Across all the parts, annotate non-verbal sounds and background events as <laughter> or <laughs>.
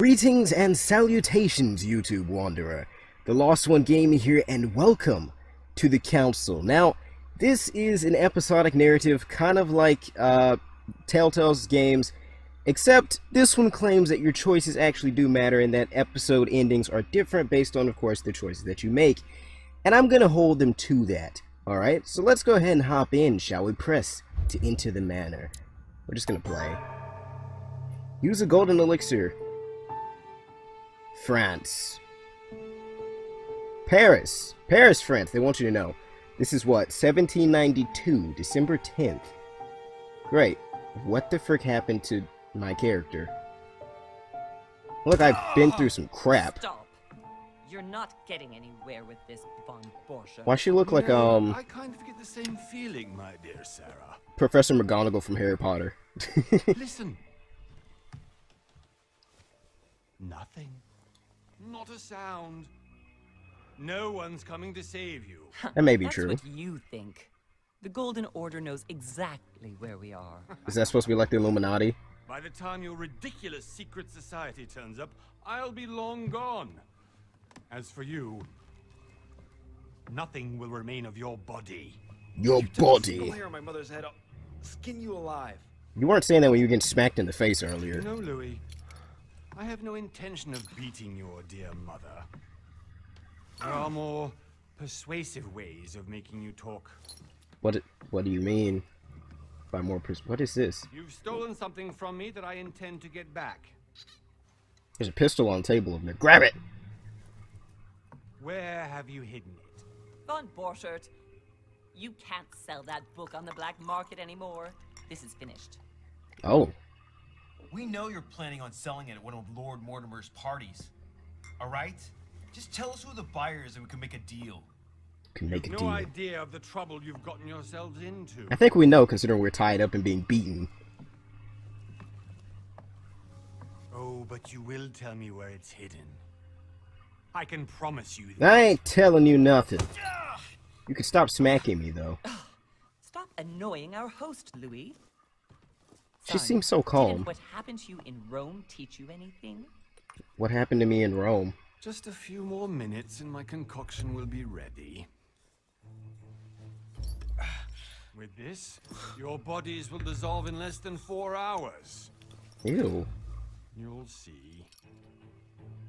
Greetings and salutations, YouTube Wanderer. The Lost One Gaming here, and welcome to the Council. Now, this is an episodic narrative, kind of like uh, Telltale's games, except this one claims that your choices actually do matter and that episode endings are different based on, of course, the choices that you make. And I'm going to hold them to that. Alright, so let's go ahead and hop in, shall we? Press to enter the Manor. We're just going to play. Use a golden elixir. France. Paris. Paris, France. They want you to know. This is what? 1792, December 10th. Great. What the frick happened to my character? Look, I've been through some crap. Stop. You're not getting anywhere with this von Borchert. Why she look like, No, um, I kind of get the same feeling, my dear Sarah. Professor McGonagall from Harry Potter? <laughs> Listen. Nothing. Not a sound. No one's coming to save you. <laughs> that may be That's true. what you think. The Golden Order knows exactly where we are. <laughs> Is that supposed to be like the Illuminati? By the time your ridiculous secret society turns up, I'll be long gone. As for you, nothing will remain of your body. Your You touch a single body. hair on my mother's head, I'll skin you alive. You weren't saying that when you were getting smacked in the face earlier. No, Louis. I have no intention of beating your dear mother. There are more persuasive ways of making you talk. What? What do you mean? By more pers- What is this? You've stolen something from me that I intend to get back. There's a pistol on the table over there. Grab it! Where have you hidden it? Von Borchert, you can't sell that book on the black market anymore. This is finished. Oh, We know you're planning on selling it at one of Lord Mortimer's parties. Alright? Just tell us who the buyer is and we can make a deal. can make a no deal. idea of the trouble you've gotten yourselves into. I think we know, considering we're tied up and being beaten. Oh, but you will tell me where it's hidden. I can promise you that. I ain't telling you nothing. You can stop smacking me, though. Stop annoying our host, Louis. She seems so calm. Didn't what happened to you in Rome teach you anything? What happened to me in Rome? Just a few more minutes and my concoction will be ready. With this, your bodies will dissolve in less than four hours. Ew. You'll see.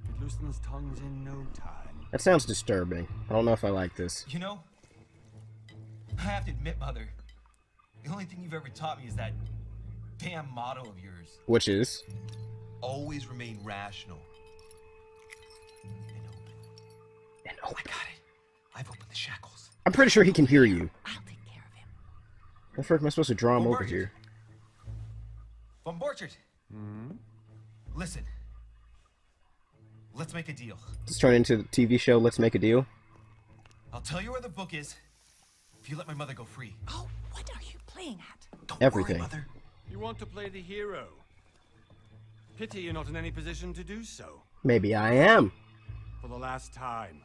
It loosens tongues in no time. That sounds disturbing. I don't know if I like this. You know? I have to admit, Mother, the only thing you've ever taught me is that damn motto of yours. Which is? Always remain rational. And open. And oh, I got it. I've opened the shackles. I'm pretty sure he can hear you. I'll take care of him. How the frick am I supposed to draw him Well, over Marcus. here? Von Borchert! Mm-hmm. Listen. Let's make a deal. Let's turn into the TV show Let's Make a Deal. I'll tell you where the book is if you let my mother go free. Oh, what are you playing at? Don't Everything. worry, Mother. You want to play the hero. Pity you're not in any position to do so. Maybe I am. For the last time.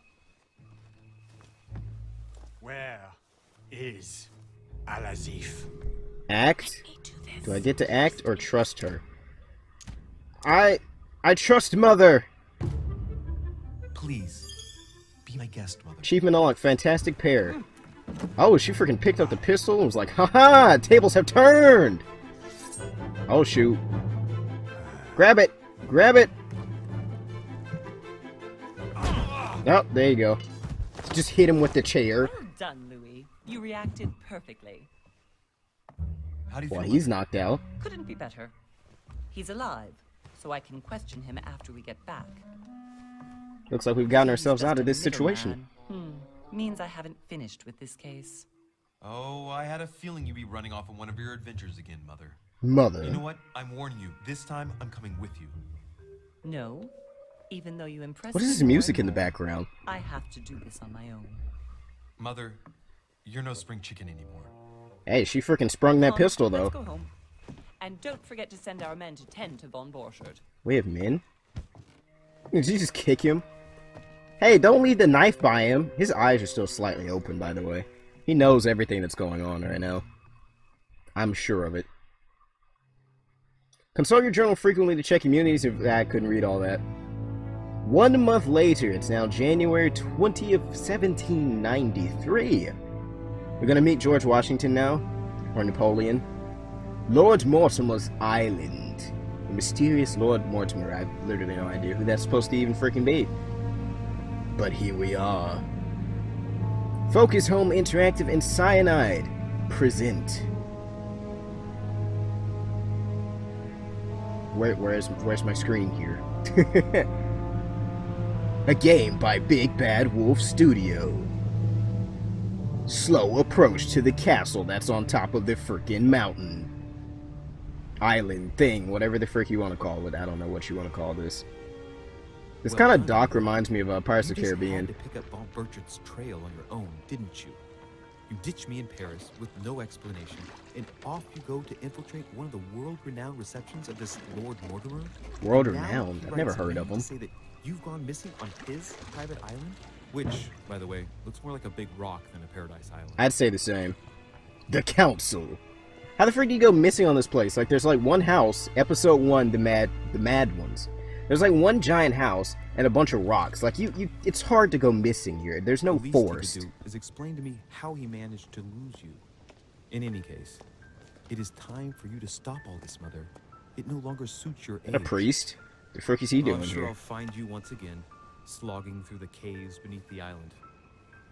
Where is Al Azif? Act? Do. Do I get to act or trust her? I... I trust Mother! Please, be my guest, Mother. Achievement unlocked. Fantastic pair. Oh, she freaking picked up the pistol and was like, haha, tables have turned! Oh, shoot. Grab it! Grab it! Oh, there you go. Just hit him with the chair. Well done, Louis. You reacted perfectly. How do you Well, he's knocked out. Couldn't be better. He's alive, so I can question him after we get back. Looks like we've gotten ourselves out of this situation. Hmm. Means I haven't finished with this case. Oh, I had a feeling you'd be running off on one of your adventures again, Mother. Mother. You know what? I'm warning you. This time, I'm coming with you. No. Even though you impress What is this music in the background? I have to do this on my own. Mother, you're no spring chicken anymore. Hey, she freaking sprung that Come pistol, though. Let's go home. And don't forget to send our men to tend to Von Borchert. We have men? Did you just kick him? Hey, don't leave the knife by him. His eyes are still slightly open, by the way. He knows everything that's going on right now. I'm sure of it. Consult your journal frequently to check immunities. If I couldn't read all that. One month later, it's now January 20th, 1793. We're gonna meet George Washington now, or Napoleon. Lord Mortimer's Island. The mysterious Lord Mortimer. I have literally no idea who that's supposed to even freaking be. But here we are. Focus Home Interactive and Cyanide present. Where, where's where's my screen here? <laughs> A game by Big Bad Wolf Studio. Slow approach to the castle that's on top of the frickin' mountain. Island thing, whatever the frick you want to call it. I don't know what you want to call this. This Well, kind of dock reminds me of uh, Pirates you of just Caribbean. to pick up Von Borchert's trail on your own, didn't you? You ditched me in Paris with no explanation, and off you go to infiltrate one of the world-renowned receptions of this Lord Mortimer. World-renowned? I've never heard of him. Say that you've gone missing on his private island, which, by the way, looks more like a big rock than a paradise island. I'd say the same. The Council. How the freak do you go missing on this place? Like, there's like one house, episode one, the mad, the mad ones. There's like one giant house and a bunch of rocks. Like, you, you, it's hard to go missing here. There's no the least you could forest. do is explain to me how he managed to lose you. In any case, it is time for you to stop all this, Mother. It no longer suits your age. A priest? The frick is he Oh, doing I'm sure here? I'll find you once again, slogging through the caves beneath the island,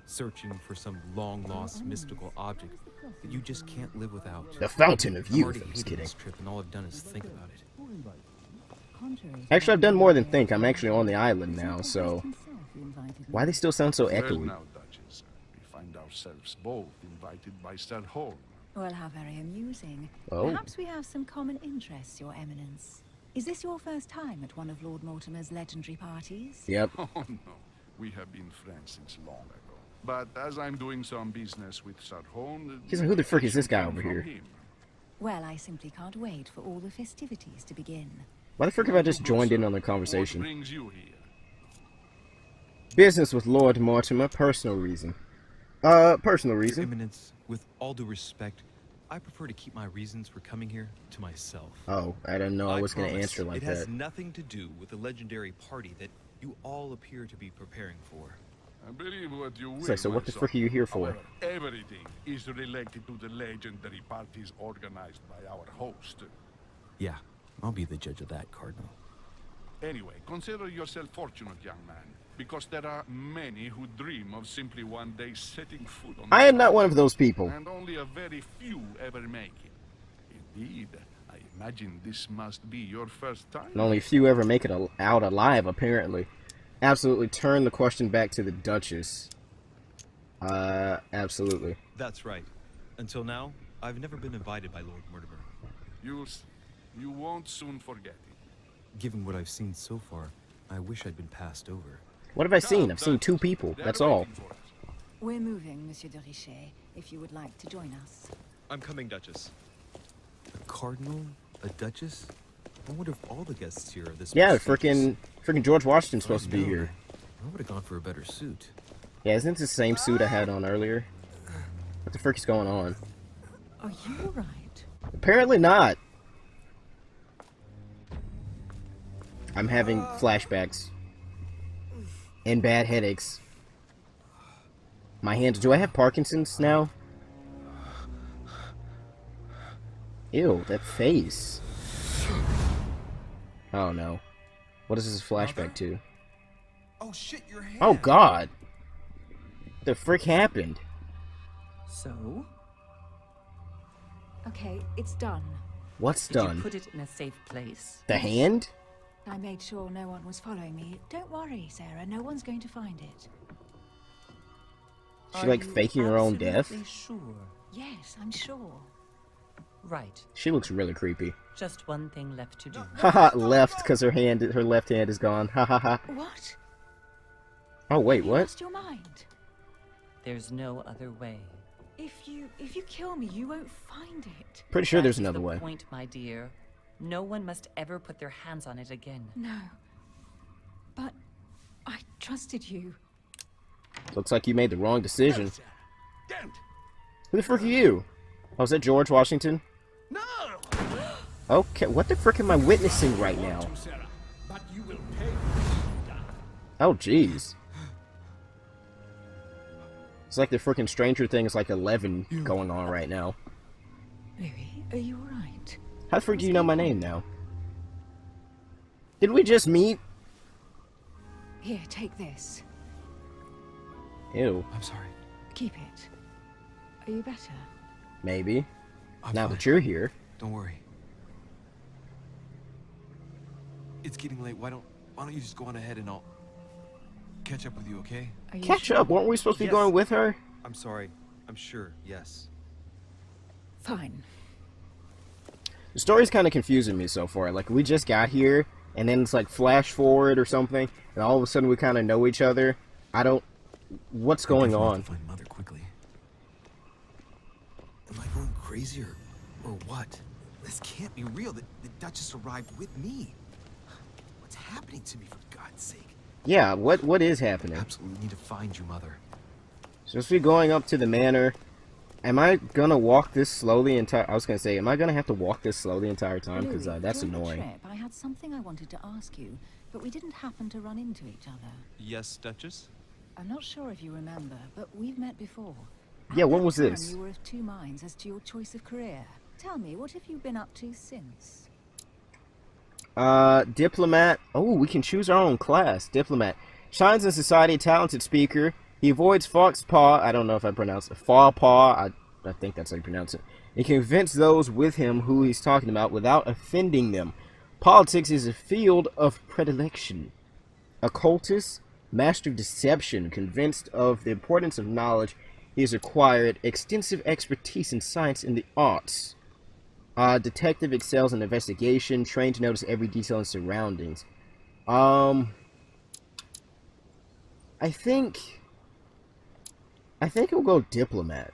searching for some long-lost oh, mystical oh, object oh, that you just can't live without. The Fountain of I'm Youth. I'm just kidding. this trip, and all I've done is think about it. Actually, I've done more than think. I'm actually on the island now, so why they still sound so Well echoey? now, Duchess, we find ourselves both invited by Sir Holm. Well, how very amusing. Oh. Perhaps we have some common interests, Your Eminence. Is this your first time at one of Lord Mortimer's legendary parties? Yep. <laughs> Oh no, we have been friends since long ago. But as I'm doing some business with Sir Holm... He's like, who the frick is this guy over here? him. Well, I simply can't wait for all the festivities to begin. Why the frick have I just joined in on the conversation? brings you here? Business with Lord Mortimer, personal reason. Uh, personal Your reason. Eminence, with all due respect, I prefer to keep my reasons for coming here to myself. Oh, I didn't know I was gonna answer like that. it has that. nothing to do with the legendary party that you all appear to be preparing for. I believe what you will, It's like, so my what the son. frick are you here for? Everything is related to the legendary parties organized by our host. Yeah, I'll be the judge of that, Cardinal. Anyway, consider yourself fortunate, young man, because there are many who dream of simply one day setting foot on I am not one of those people. And only a very few ever make it. Indeed, I imagine this must be your first time. And only a few ever make it al- out alive, apparently. Absolutely turn the question back to the Duchess. Uh, absolutely. That's right. Until now, I've never been invited by Lord Mortimer. You, s- you won't soon forget it. Given what I've seen so far, I wish I'd been passed over. What have I seen? I've seen two people. That's all. waiting for us. We're moving, Monsieur de Richet, if you would like to join us. I'm coming, Duchess. A cardinal? A duchess? I wonder if all the guests here are this Yeah, prestigious. freaking, freaking George Washington's supposed to be oh, here. I would have gone for a better suit. Yeah, isn't this the same suit I had on earlier? What the frick is going on? Are you all right? Apparently not. I'm having flashbacks and bad headaches. My hands. Do I have Parkinson's now? Ew, that face. Oh no. What is this flashback to? Oh shit, your hand. Oh god! The frick happened? So? Okay, it's done. What's Did you done? put it in a safe place? The hand? I made sure no one was following me. Don't worry, Sarah, no one's going to find it. She Are like faking her own death? absolutely Sure. Yes, I'm sure. Right. She looks really creepy. Just one thing left to do. <laughs> Haha, left because her hand, her left hand is gone. Ha ha ha. What? Oh wait, you what? lost your mind? There's no other way. If you if you kill me, you won't find it. Pretty sure That there's is another the way. point, my dear. No one must ever put their hands on it again. No. But I trusted you. Looks like you made the wrong decision. Dent! Who the frick are you? Oh, is that George Washington? No! Okay, what the frick am I witnessing right now? Oh, jeez. It's like the freaking Stranger Things like 11 going on right now. Louis, are you alright? How the frick do you know my name now? Did we just meet? Here, take this. Ew, I'm sorry. Keep it. Are you better? maybe. I'm now fine. that you're here. Don't worry. It's getting late. Why don't Why don't you just go on ahead and I'll catch up with you, okay? You Catch sure? up, weren't we supposed to be Yes. going with her? I'm sorry. I'm sure. Yes. Fine. The story's kind of confusing me so far. Like, we just got here, and then it's like flash forward or something, and all of a sudden we kind of know each other. I don't... What's going on? Find mother quickly. Am I going crazy or, or what? This can't be real. The, the Duchess arrived with me. What's happening to me, for God's sake? Yeah, what what is happening? Absolutely need to find you, mother. Supposed to be going up to the manor. Am I gonna walk this slowly entire? I was gonna say, am I gonna have to walk this slow the entire time? Because uh, that's annoying. Trip, I had something I wanted to ask you, but we didn't happen to run into each other. Yes, Duchess? I'm not sure if you remember, but we've met before. Yeah, when that was this? You were of two minds as to your choice of career. Tell me, what have you been up to since? Uh, diplomat. Oh, we can choose our own class. Diplomat. Shines in society, talented speaker. He avoids fox paw. I don't know if I pronounce it. Fall paw. I, I think that's how you pronounce it. He convince those with him who he's talking about without offending them. Politics is a field of predilection. Occultist, master of deception, convinced of the importance of knowledge, he has acquired extensive expertise in science and the arts. Uh, detective excels in investigation, trained to notice every detail in surroundings. Um, I think, I think we'll go diplomat.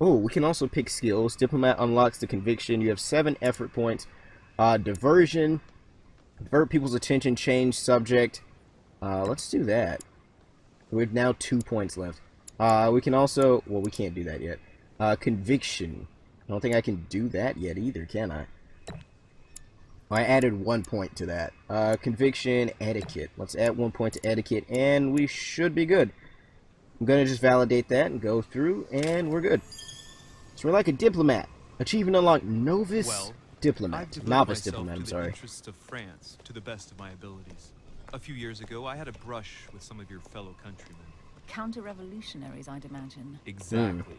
Oh, we can also pick skills. Diplomat unlocks the conviction. You have seven effort points. Uh, diversion, divert people's attention, change subject. Uh, let's do that. We have now two points left. Uh, we can also, well, we can't do that yet. Uh, conviction. I don't think I can do that yet either, can I? I added one point to that. Uh, conviction, etiquette. Let's add one point to etiquette, and we should be good. I'm gonna just validate that and go through, and we're good. So we're like a diplomat. Achievement unlocked novice Well, diplomat. I've devoted Novice myself diplomat, to I'm the sorry. interests of France to the best of my abilities. A few years ago, I had a brush with some of your fellow countrymen. Counter-revolutionaries, I'd imagine. Exactly.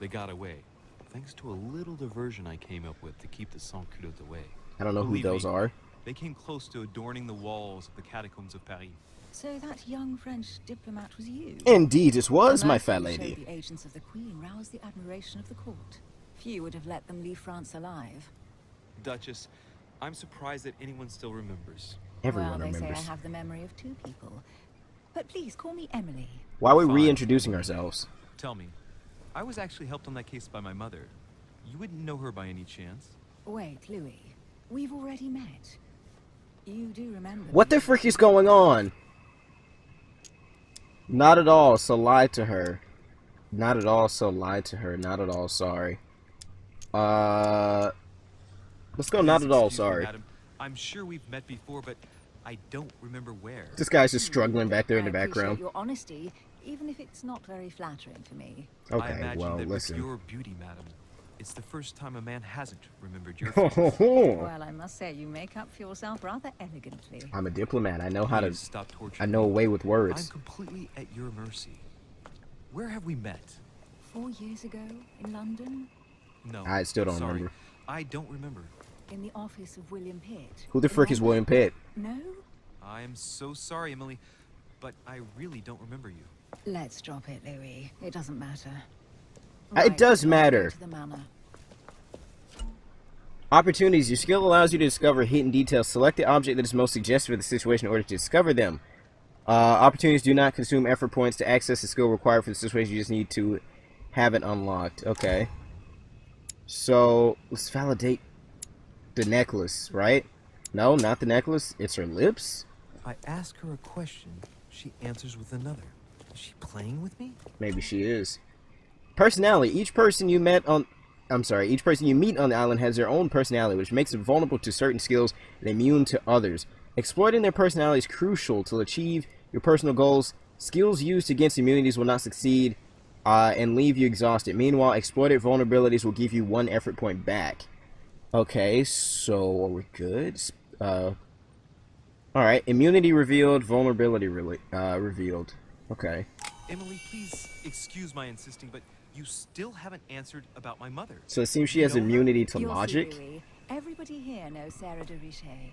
They got away. Thanks to a little diversion I came up with to keep the sans-culottes away. I don't know who those me, are. They came close to adorning the walls of the catacombs of Paris. So that young French diplomat was you? Indeed, it was, my fair lady. The agents of the Queen roused the admiration of the court. Few would have let them leave France alive. Duchess, I'm surprised that anyone still remembers. Everyone well, they remembers. say I have the memory of two people. But please call me Emily. Why are we Fine. reintroducing ourselves? Tell me, I was actually helped on that case by my mother. You wouldn't know her by any chance? Wait, Louis. We've already met. You do remember What the frick is going on? Not at all, so lie to her. Not at all, so lie to her. Not at all, sorry. Uh, let's go. Not at all, excuse me, sorry. I'm sure we've met before, but I don't remember where. This guy's just struggling back there in the background. your honesty, even if it's not very flattering for me. Okay, imagine well, that listen. your beauty, madam, it's the first time a man hasn't remembered your Ho, <laughs> face. ho, ho. Well, I must say, you make up for yourself rather elegantly. I'm a diplomat. I know how to. Stop torturing I know a way with words. I'm completely at your mercy. Where have we met? Four years ago, in London, No. I still don't sorry. remember. I don't remember. in the office of William Pitt. Who the frick is William Pitt? No? I am so sorry, Emily, but I really don't remember you. Let's drop it, Louis. It doesn't matter. Uh, it does time to go matter. To the manor. Opportunities. Your skill allows you to discover hidden details. Select the object that is most suggestive of the situation in order to discover them. Uh, opportunities do not consume effort points to access the skill required for the situation. You just need to have it unlocked. Okay. So, let's validate the necklace, right? No, not the necklace. It's her lips? I ask her a question, she answers with another. Is she playing with me? Maybe she is. Personality. Each person you met on... I'm sorry, each person you meet on the island has their own personality, which makes them vulnerable to certain skills and immune to others. Exploiting their personality is crucial to achieve your personal goals. Skills used against immunities will not succeed uh, and leave you exhausted. Meanwhile, exploited vulnerabilities will give you one effort point back. Okay, so are we good? Uh, Alright, immunity revealed, vulnerability re uh, revealed. Okay. Emily, please excuse my insisting, but you still haven't answered about my mother. So it seems she has You immunity to You'll see, logic. Louis. Everybody here knows Sarah de Richet.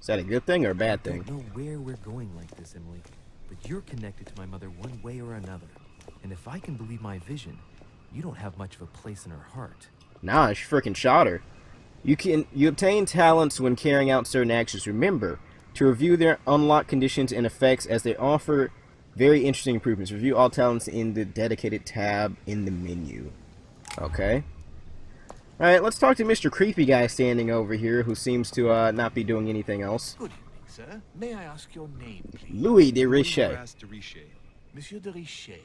Is that a good thing or a bad thing? I don't know where we're going like this, Emily, but you're connected to my mother one way or another. And if I can believe my vision, you don't have much of a place in her heart. Nah, she freaking shot her. You can you obtain talents when carrying out certain actions. Remember to review their unlock conditions and effects as they offer very interesting improvements. Review all talents in the dedicated tab in the menu. Okay. Alright, let's talk to Mr. Creepy Guy standing over here who seems to uh, not be doing anything else. Good evening, sir. May I ask your name, please? Louis de Richet. Horace de Richet. Monsieur de Richet.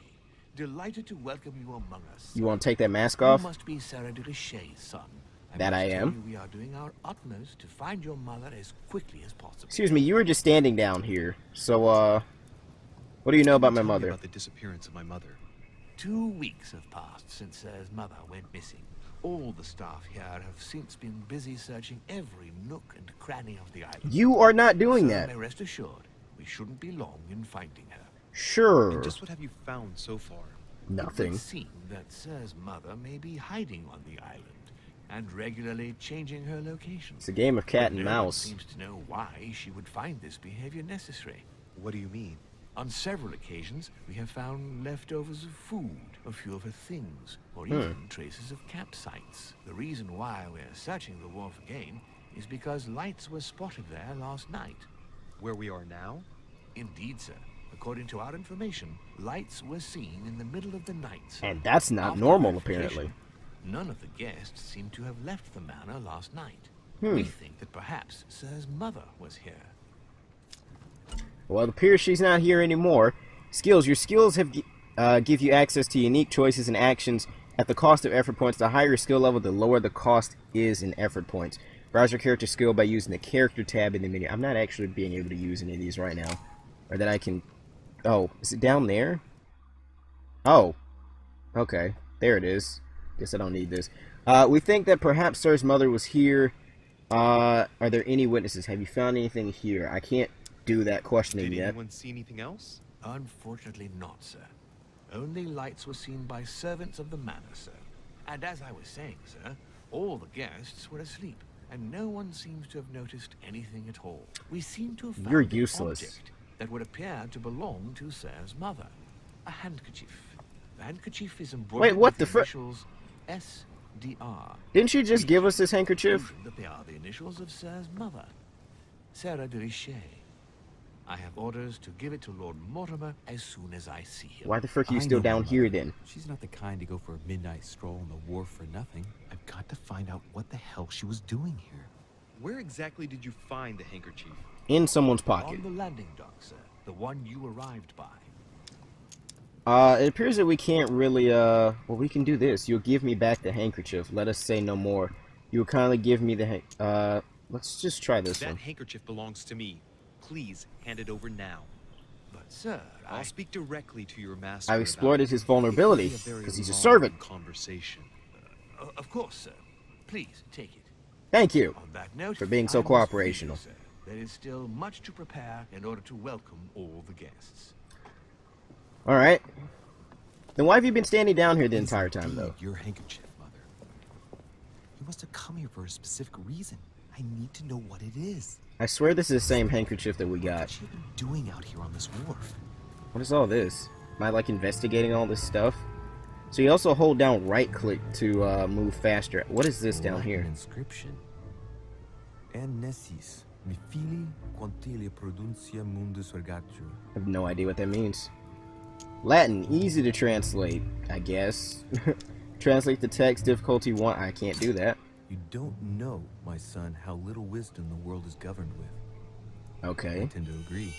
Delighted to welcome you among us. You want to take that mask off? You off? must be Sarah de Richet's son. I That I am. we are doing our utmost to find your mother as quickly as possible. Excuse me, you were just standing down here. So, uh, what do you know about my mother? About the disappearance of my mother. Two weeks have passed since Sir's mother went missing. All the staff here have since been busy searching every nook and cranny of the island. You are not doing so that. may rest assured, we shouldn't be long in finding her. Sure. And just what have you found so far? It Nothing. would seem that Sir's mother may be hiding on the island and regularly changing her location. It's a game of cat But and no one mouse. seems to know why she would find this behavior necessary. What do you mean? On several occasions, we have found leftovers of food, a few of her things, or Hmm. even traces of campsites. The reason why we're searching the wharf again is because lights were spotted there last night. Where we are now? Indeed, sir. According to our information, lights were seen in the middle of the night. And that's not After normal, apparently. None of the guests seem to have left the manor last night. Hmm. We think that perhaps Sir's mother was here. Well, it appears she's not here anymore. Skills. Your skills have uh, give you access to unique choices and actions at the cost of effort points. The higher your skill level, the lower the cost is in effort points. Browse your character skill by using the character tab in the menu. I'm not actually being able to use any of these right now. Or that I can... Oh, is it down there? Oh. Okay. There it is. Guess I don't need this. Uh, we think that perhaps Sir's mother was here. Uh, are there any witnesses? Have you found anything here? I can't do that questioning Did yet. anyone see anything else? Unfortunately not, sir. Only lights were seen by servants of the manor, sir. And as I was saying, sir, all the guests were asleep, and no one seems to have noticed anything at all. We seem to have found You're an useless. object that would appear to belong to Sir's mother. A handkerchief. The handkerchief is embroidered what with the initials S.D.R. Didn't she just give us this handkerchief? that they are the initials of Sir's mother, Sarah de Richet. I have orders to give it to Lord Mortimer as soon as I see him. Why the frick are you I still down here then? She's not the kind to go for a midnight stroll on the wharf for nothing. I've got to find out what the hell she was doing here. Where exactly did you find the handkerchief? In someone's pocket. On the landing dock, sir. The one you arrived by. Uh, it appears that we can't really, uh, well, we can do this. You'll give me back the handkerchief. Let us say no more. You'll kindly give me the, han- uh, let's just try this that one. handkerchief belongs to me. Please hand it over now. But, sir, I'll I... speak directly to your master. I've exploited his vulnerability, because be very 'cause he's a long servant. Conversation. Uh, of course, sir. Please, take it. Thank you. On that note, For being so I must you, cooperational. sir. There is still much to prepare in order to welcome all the guests. Alright. Then why have you been standing down here the entire time, indeed though? Your handkerchief, mother. You must have come here for a specific reason. I need to know what it is. I swear this is the same handkerchief that we got. What's she been doing out here on this wharf? What is all this? Am I, like, investigating all this stuff? So you also hold down right click to, uh, move faster. What is this down here? inscription. Enesis, mi fili quantilia produncia mundus ergatio. I have no idea what that means. Latin, easy to translate, I guess. <laughs> translate the text, difficulty one. I can't do that. You don't know, my son, how little wisdom the world is governed with. Okay. I tend to agree.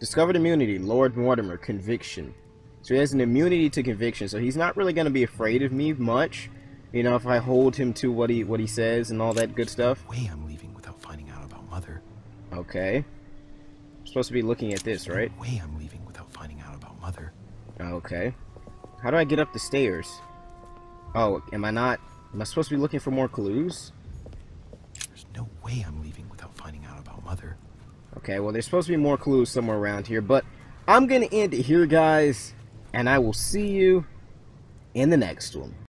Discovered immunity, Lord Mortimer, conviction. So he has an immunity to conviction, so he's not really going to be afraid of me much. You know, if I hold him to what he what he says and all that good stuff. Way I'm leaving without finding out about Mother. Okay. I'm supposed to be looking at this, right? No way I'm leaving without finding out about Mother. Okay. How do I get up the stairs? Oh, am I not... Am I supposed to be looking for more clues? There's no way I'm leaving without finding out about Mother. Okay, well, there's supposed to be more clues somewhere around here, but I'm going to end it here, guys, and I will see you in the next one.